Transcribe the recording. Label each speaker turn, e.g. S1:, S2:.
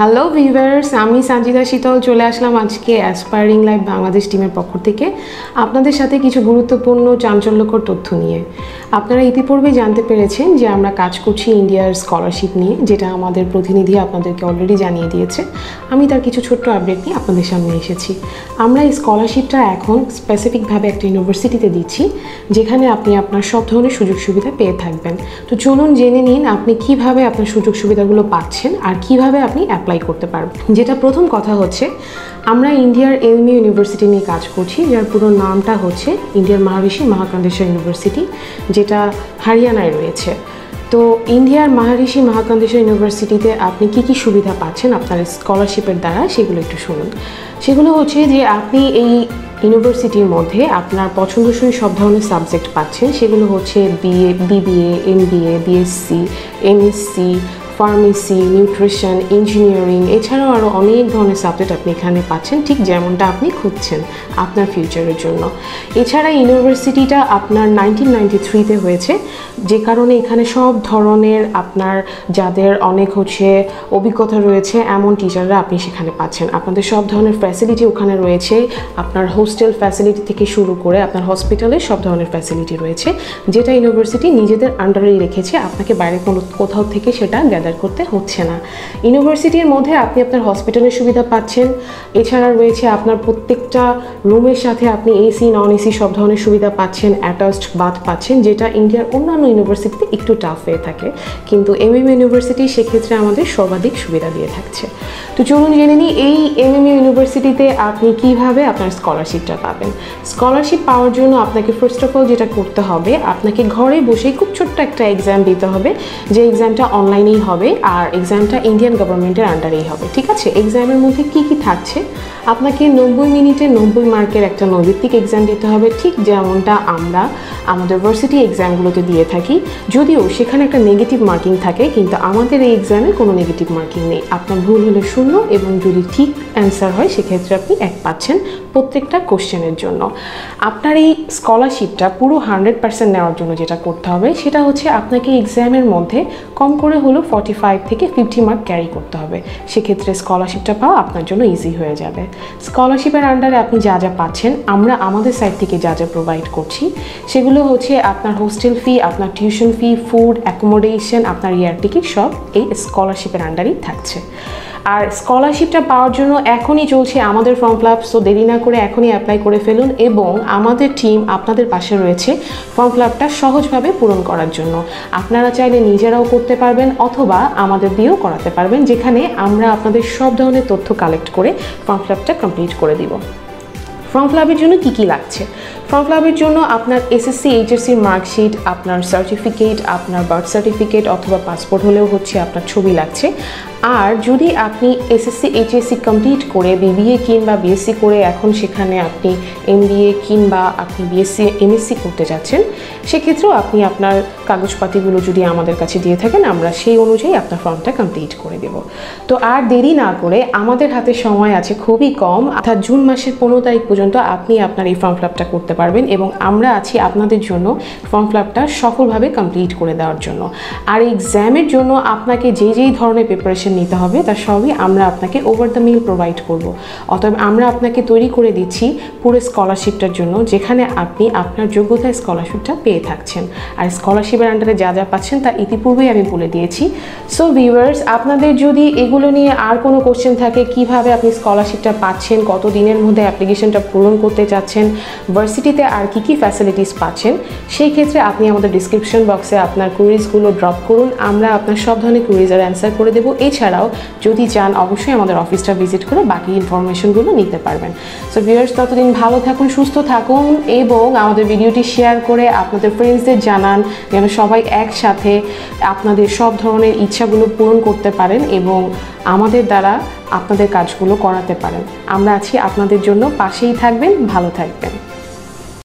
S1: Hello viewers আমি সঞ্জিতা শীতল, চলে আসলাম আজকে অ্যাসপায়ারিং লাইফ বাংলাদেশ টিমের পক্ষ থেকে আপনাদের সাথে কিছু গুরুত্বপূর্ণ চাঞ্চল্যকর তথ্য নিয়ে। আপনারা ইতিপূর্বে জানতে পেরেছেন যে আমরা কাজ করছি ইন্ডিয়ার স্কলারশিপ নিয়ে, যেটা আমাদের প্রতিনিধি আপনাদেরকে অলরেডি জানিয়ে দিয়েছে। আমি তার কিছু ছোট্ট আপডেট নিয়ে আপনাদের সামনে এসেছি। আমরা এই স্কলারশিপটা এখন স্পেসিফিকভাবে একটা ইউনিভার্সিটিতে দিচ্ছি, যেখানে আপনি আপনার সব ধরনের সুযোগ সুবিধা পেয়ে থাকবেন। তো চলুন জেনে নিন আপনি কীভাবে আপনার সুযোগ সুবিধাগুলো পাচ্ছেন আর কীভাবে আপনি অ্যাপ্লাই করতে পারবেন যেটা প্রথম কথা হচ্ছে, আমরা ইন্ডিয়ার এলমি ইউনিভার্সিটি নিয়ে কাজ করছি, যার পুরো নামটা হচ্ছে ইন্ডিয়ার মহারিষি মহাকান্দেশ্বর ইউনিভার্সিটি, যেটা হরিয়ানায় রয়েছে। তো ইন্ডিয়ার মহারিষি মহাকান্দেশ্বর ইউনিভার্সিটিতে আপনি কি কি সুবিধা পাচ্ছেন আপনার স্কলারশিপের দ্বারা, সেগুলো একটু শুনুন। সেগুলো হচ্ছে যে আপনি এই ইউনিভার্সিটির মধ্যে আপনার পছন্দসই সব ধরনের সাবজেক্ট পাচ্ছেন। সেগুলো হচ্ছে BA, BBA, MBA, BSc, MSc pharmacy nutrition engineering এছাড়াও আরও অনেক ধরনের সাবজেক্ট আপনি এখানে পাচ্ছেন, ঠিক যেমনটা আপনি খুঁজছেন আপনার ফিউচারের জন্য। এছাড়া ইউনিভার্সিটিটা আপনার নাইনটিন নাইনটি থ্রিতে হয়েছে, যে কারণে এখানে সব ধরনের আপনার যাদের অনেক হচ্ছে অভিজ্ঞতা রয়েছে, এমন টিচাররা আপনি সেখানে পাচ্ছেন। আপনাদের সব ধরনের ফ্যাসিলিটি ওখানে রয়েছে, আপনার হোস্টেল ফ্যাসিলিটি থেকে শুরু করে আপনার হসপিটালে সব ধরনের ফ্যাসিলিটি রয়েছে, যেটা ইউনিভার্সিটি নিজেদের আন্ডারেই রেখেছে, আপনাকে বাইরে কোনো কোথাও থেকে সেটা গ্যাদার করতে হচ্ছে না। ইউনিভার্সিটির মধ্যে আপনি আপনার হসপিটালের সুবিধা পাচ্ছেন। এছাড়া রয়েছে আপনার প্রত্যেকটা রুমের সাথে আপনি এসি নন এসি সব ধরনের সুবিধা পাচ্ছেন অ্যাটাচড বাথ পাচ্ছেন, যেটা ইন্ডিয়ার অন্যান্য ইউনিভার্সিটিতে একটু টাফ হয়ে থাকে। কিন্তু এম এম ইউনিভার্সিটি সেক্ষেত্রে আমাদের সর্বাধিক সুবিধা দিয়ে থাকছে। তো চলুন জেনে নিই, এই এম এম ইউনিভার্সিটিতে আপনি কীভাবে আপনার স্কলারশিপটা পাবেন? স্কলারশিপ পাওয়ার জন্য আপনাকে ফার্স্ট অফ অল যেটা করতে হবে, আপনাকে ঘরে বসেই খুব ছোট্ট একটা এক্সাম দিতে হবে। যে এক্সামটা অনলাইনেই হবে। আর এক্সামটা ইন্ডিয়ান গভর্নমেন্টের আন্ডারেই হবে, ঠিক আছে? এক্সামের মধ্যে কি কি থাকছে? আপনাকে নব্বই মিনিটে নব্বই মার্কের একটা নৈবিত্তিক এক্সাম দিতে হবে, ঠিক যেমনটা আমরা আমাদের ভার্সিটি এক্সামগুলোতে দিয়ে থাকি। যদিও সেখানে একটা নেগেটিভ মার্কিং থাকে, কিন্তু আমাদের এই এক্সামে কোনো নেগেটিভ মার্কিং নেই। আপনার ভুল হলে শূন্য এবং যদি ঠিক অ্যান্সার হয়, সেক্ষেত্রে আপনি এক পাচ্ছেন। প্রত্যেকটা কোশ্চেনের জন্য। আপনার এই স্কলারশিপটা পুরো হান্ড্রেড পার্সেন্ট নেওয়ার জন্য যেটা করতে হবে, সেটা হচ্ছে আপনাকে এক্সামের মধ্যে কম করে হলেও ফর্টি ফাইভ থেকে ফিফটি মার্ক ক্যারি করতে হবে। সেক্ষেত্রে স্কলারশিপটা পাওয়া আপনার জন্য ইজি হয়ে যাবে। স্কলারশিপের আন্ডারে আপনি যা যা পাচ্ছেন, আমরা আমাদের সাইড থেকে যা যা প্রোভাইড করছি, সেগুলো হচ্ছে আপনার হোস্টেল ফি আপনার টিউশন ফি ফুড অ্যাকোমোডেশন আপনার ইয়ার টিকিট সব এই স্কলারশিপের আন্ডারেই থাকছে। আর স্কলারশিপটা পাওয়ার জন্য এখনই চলছে আমাদের ফর্ম ফিল আপ সো দেরি না করে এখনই অ্যাপ্লাই করে ফেলুন এবং আমাদের টিম আপনাদের পাশে রয়েছে ফর্ম ফিল আপটা সহজভাবে পূরণ করার জন্য। আপনারা চাইলে নিজেরাও করতে পারবেন অথবা আমাদের দিয়েও করাতে পারবেন, যেখানে আমরা আপনাদের সব ধরনের তথ্য কালেক্ট করে ফর্ম ফিলাপটা কমপ্লিট করে দিব। ফর্ম ফিল আপের জন্য কী কী লাগছে? ফর্ম ফিল আপের জন্য আপনার এসএসসি এইচএসসির মার্কশিট আপনার সার্টিফিকেট আপনার বার্থ সার্টিফিকেট অথবা পাসপোর্ট হলেও হচ্ছে আপনার ছবি লাগছে। আর যদি আপনি এসএসসি এইচএসসি কমপ্লিট করে বিবিএ কিংবা বিএসসি করে এখন সেখানে আপনি এমবিএ কিংবা আপনি বিএসসি এমএসসি করতে যাচ্ছেন, সেক্ষেত্রেও আপনি আপনার কাগজপাতিগুলো যদি আমাদের কাছে দিয়ে থাকেন, আমরা সেই অনুযায়ী আপনার ফর্মটা কমপ্লিট করে দেব। তো আর দেরি না করে আমাদের হাতে সময় আছে খুবই কম। অর্থাৎ জুন মাসের পনেরো তারিখ পর্যন্ত আপনি আপনার এই ফর্ম ফিল আপটা করতে পারবেন এবং আমরা আছি আপনাদের জন্য ফর্ম ফিল আপটা সফলভাবে কমপ্লিট করে দেওয়ার জন্য। আর এক্সামের জন্য আপনাকে যে যেই ধরনের প্রিপারেশন নিতে হবে তার সবই আমরা আপনাকে ওভার দ্য মিল প্রোভাইড করব। অতএব আমরা আপনাকে তৈরি করে দিচ্ছি পুরো স্কলারশিপটার জন্য যেখানে আপনি আপনার যোগ্যতায় স্কলারশিপটা পেয়ে থাকছেন। আর স্কলারশিপের আন্ডারে যা যা পাচ্ছেন তা ইতিপূর্বেই আমি বলে দিয়েছি। সো ভিউয়ার্স আপনাদের যদি এগুলো নিয়ে আর কোনো কোশ্চেন থাকে, কীভাবে আপনি স্কলারশিপটা পাচ্ছেন কত দিনের মধ্যে অ্যাপ্লিকেশনটা পূরণ করতে চাচ্ছেন ভার্সিটিতে আর কি কি ফ্যাসিলিটিস পাচ্ছেন, সেই ক্ষেত্রে আপনি আমাদের ডিসক্রিপশন বক্সে আপনার কুইজগুলো ড্রপ করুন। আমরা আপনার সব ধরনের কুইজের অ্যান্সার করে দেবো। এছাড়াও যদি চান, অবশ্যই আমাদের অফিসটা ভিজিট করে বাকি ইনফরমেশনগুলো নিতে পারবেন। সো ভিউয়ার্স ততদিন ভালো থাকুন, সুস্থ থাকুন এবং আমাদের ভিডিওটি শেয়ার করে আপনাদের ফ্রেন্ডসদের জানান, যেন সবাই একসাথে আপনাদের সব ধরনের ইচ্ছাগুলো পূরণ করতে পারেন এবং আমাদের দ্বারা আপনাদের কাজগুলো করাতে পারেন। আমরা আছি আপনাদের জন্য পাশেই থাকবেন ভালো থাকবেন।